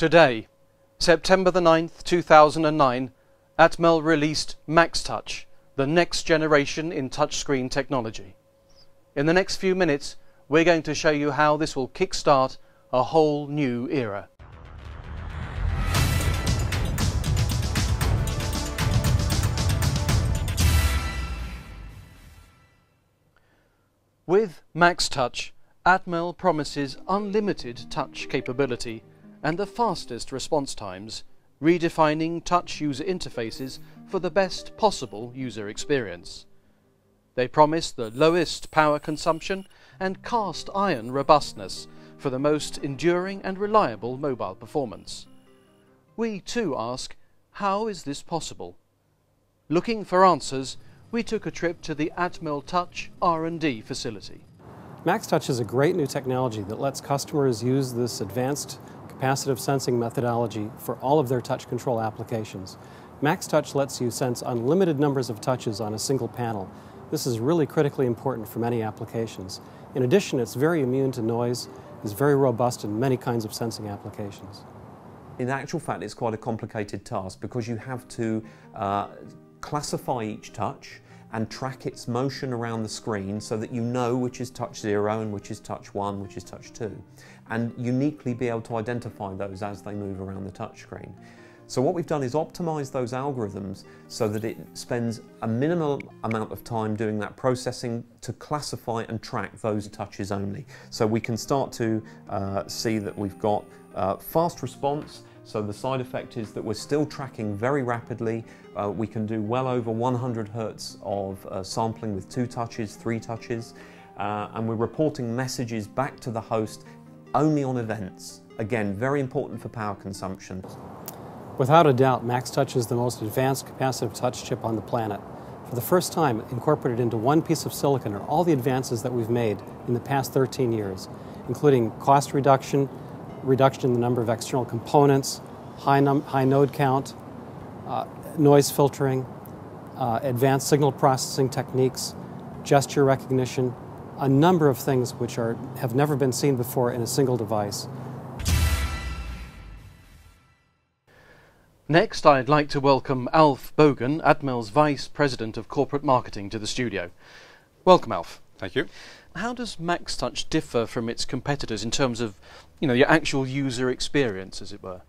Today, September the 9th, 2009, Atmel released MaxTouch, the next generation in touchscreen technology. In the next few minutes, we're going to show you how this will kickstart a whole new era. With MaxTouch, Atmel promises unlimited touch capability and the fastest response times, redefining touch user interfaces for the best possible user experience. They promise the lowest power consumption and cast iron robustness for the most enduring and reliable mobile performance. We too ask, how is this possible? Looking for answers, we took a trip to the Atmel Touch R&D facility. MaxTouch is a great new technology that lets customers use this advanced capacitive sensing methodology for all of their touch control applications. MaxTouch lets you sense unlimited numbers of touches on a single panel. This is really critically important for many applications. In addition, it's very immune to noise, is very robust in many kinds of sensing applications. In actual fact, it's quite a complicated task because you have to uh, classify each touch, and track its motion around the screen so that you know which is touch 0 and which is touch 1, which is touch 2, and uniquely be able to identify those as they move around the touchscreen. So what we've done is optimize those algorithms so that it spends a minimal amount of time doing that processing to classify and track those touches only. So we can start to uh, see that we've got uh, fast response, so the side effect is that we're still tracking very rapidly. Uh, we can do well over 100 hertz of uh, sampling with two touches, three touches, uh, and we're reporting messages back to the host only on events. Again, very important for power consumption. Without a doubt, MaxTouch is the most advanced capacitive touch chip on the planet. For the first time, incorporated into one piece of silicon are all the advances that we've made in the past 13 years, including cost reduction, reduction in the number of external components, high, high node count, uh, noise filtering, uh, advanced signal processing techniques, gesture recognition, a number of things which are, have never been seen before in a single device. Next, I'd like to welcome Alf Bogen, Atmel's Vice President of Corporate Marketing, to the studio. Welcome, Alf. Thank you. How does MaxTouch differ from its competitors in terms of, you know, your actual user experience, as it were?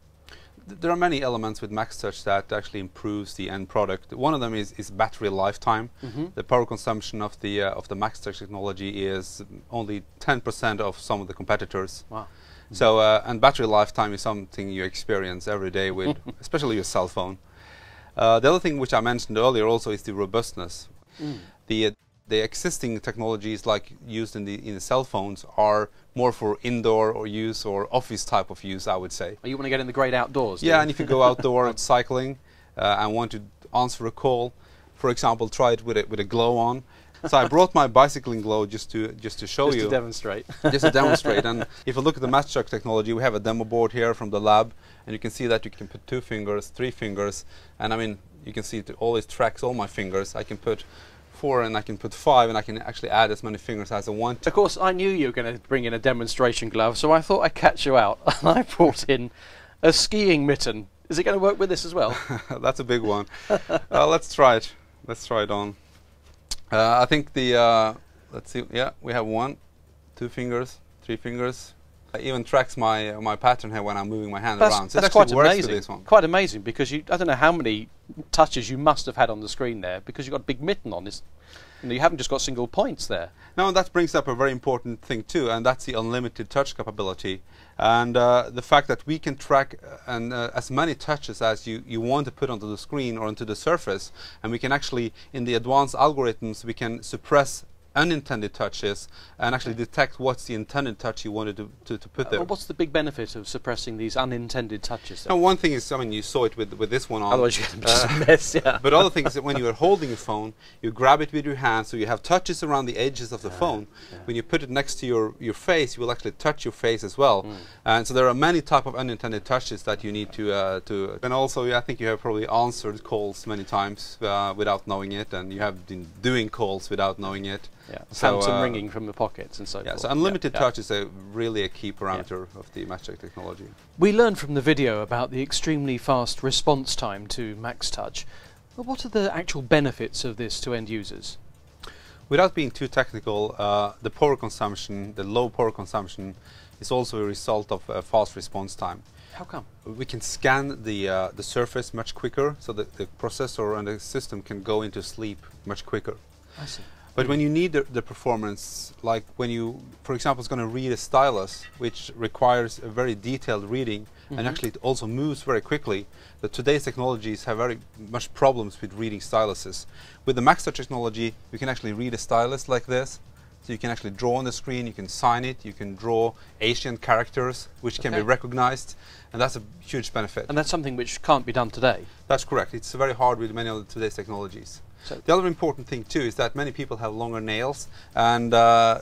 There are many elements with MaxTouch that actually improves the end product. One of them is, is battery lifetime. Mm -hmm. The power consumption of the uh, of the MaxTouch technology is only 10% of some of the competitors. Wow. So uh, and battery lifetime is something you experience every day with, especially your cell phone. Uh, the other thing which I mentioned earlier also is the robustness. Mm. The uh, the existing technologies like used in the in the cell phones are more for indoor or use or office type of use, I would say. Oh, you want to get in the great outdoors? Yeah, and if you go outdoor cycling uh, and want to answer a call, for example, try it with a, with a glow on. so I brought my bicycling glow just to just to show just you. Just to demonstrate. just to demonstrate. And if you look at the MaxTouch technology, we have a demo board here from the lab, and you can see that you can put two fingers, three fingers, and I mean, you can see it always tracks all my fingers. I can put four and I can put five and I can actually add as many fingers as I want. Of course, I knew you were going to bring in a demonstration glove, so I thought I'd catch you out. And I brought in a skiing mitten. Is it going to work with this as well? That's a big one. uh, let's try it. Let's try it on. Uh, I think the, uh, let's see, yeah, we have one, two fingers, three fingers, it even tracks my uh, my pattern here when I'm moving my hand that's, around. So that's quite amazing. Quite amazing because you I don't know how many touches you must have had on the screen there because you've got a big mitten on this. You, know, you haven't just got single points there. No, and that brings up a very important thing too, and that's the unlimited touch capability, and uh, the fact that we can track uh, and uh, as many touches as you you want to put onto the screen or onto the surface, and we can actually in the advanced algorithms we can suppress unintended touches and actually detect what's the intended touch you wanted to, to, to put uh, there. Well, what's the big benefit of suppressing these unintended touches? Now, one thing is, I mean, you saw it with, with this one on. Otherwise you get uh, a mess, yeah. But other things that when you are holding a phone, you grab it with your hand, so you have touches around the edges of the uh, phone. Yeah. When you put it next to your, your face, you will actually touch your face as well. Mm. And so there are many type of unintended touches that you need to, uh, to and also yeah, I think you have probably answered calls many times uh, without knowing it, and you have been doing calls without knowing it. Yeah, So, phantom uh, ringing from the pockets and so Yeah, forth. so unlimited yeah. touch is a really a key parameter of the MaxTouch technology. We learned from the video about the extremely fast response time to MaxTouch. But what are the actual benefits of this to end users? Without being too technical, uh, the power consumption, the low power consumption, is also a result of uh, fast response time. How come? We can scan the uh, the surface much quicker, so that the processor and the system can go into sleep much quicker. I see. But when you need the, the performance, like when you, for example, is going to read a stylus, which requires a very detailed reading, Mhm. and actually it also moves very quickly. But today's technologies have very much problems with reading styluses. With the MaxTouch technology, you can actually read a stylus like this. So you can actually draw on the screen, you can sign it, you can draw Asian characters, which can be recognized, and that's a huge benefit. And that's something which can't be done today. That's correct. It's very hard with many of today's technologies. So The other important thing too is that many people have longer nails, and uh,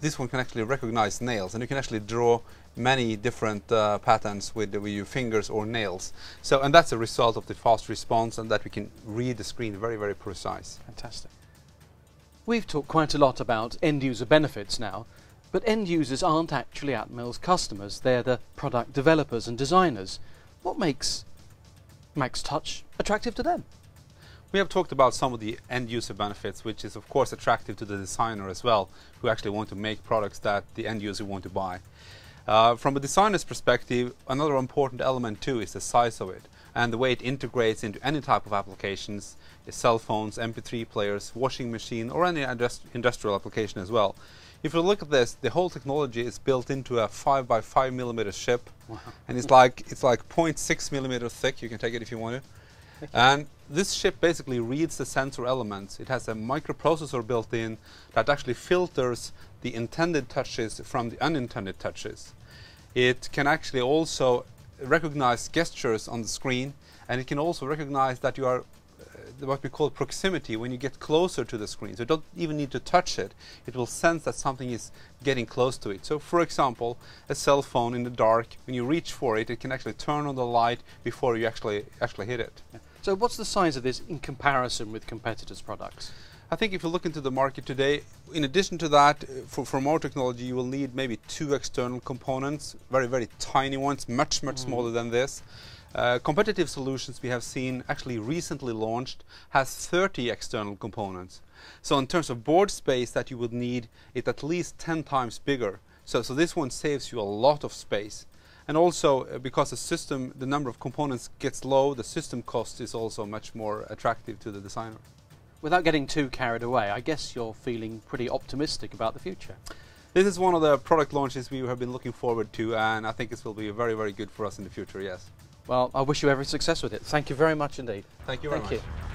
this one can actually recognize nails, and you can actually draw many different uh, patterns with, with your fingers or nails. So, and that's a result of the fast response, and that we can read the screen very, very precise. Fantastic. We've talked quite a lot about end user benefits now, but end users aren't actually Atmel's customers. They're the product developers and designers. What makes Max Touch attractive to them? We have talked about some of the end user benefits, which is of course attractive to the designer as well, who actually want to make products that the end user want to buy. Uh, from a designer's perspective, another important element too is the size of it and the way it integrates into any type of applications, cell phones, MP3 players, washing machine, or any indus- industrial application as well. If you look at this, the whole technology is built into a 5 by 5 millimeter chip, and it's like it's like 0.6 millimeter thick. You can take it if you want to. And this chip basically reads the sensor elements. It has a microprocessor built in that actually filters the intended touches from the unintended touches. It can actually also recognize gestures on the screen and it can also recognize that you are uh, what we call proximity when you get closer to the screen. So you don't even need to touch it. It will sense that something is getting close to it. So for example, a cell phone in the dark, when you reach for it, it can actually turn on the light before you actually actually hit it. So what's the size of this in comparison with competitors' products? I think if you look into the market today, in addition to that, uh, for, for more technology, you will need maybe two external components, very, very tiny ones, much, much smaller than this. Uh, competitive solutions we have seen actually recently launched has 30 external components. So in terms of board space that you would need, it at least 10 times bigger. So, so this one saves you a lot of space. And also, uh, because the system, the number of components gets low, the system cost is also much more attractive to the designer. Without getting too carried away, I guess you're feeling pretty optimistic about the future. This is one of the product launches we have been looking forward to, and I think this will be very, very good for us in the future. Yes. Well, I wish you every success with it. Thank you very much indeed. Thank you very Thank much. you.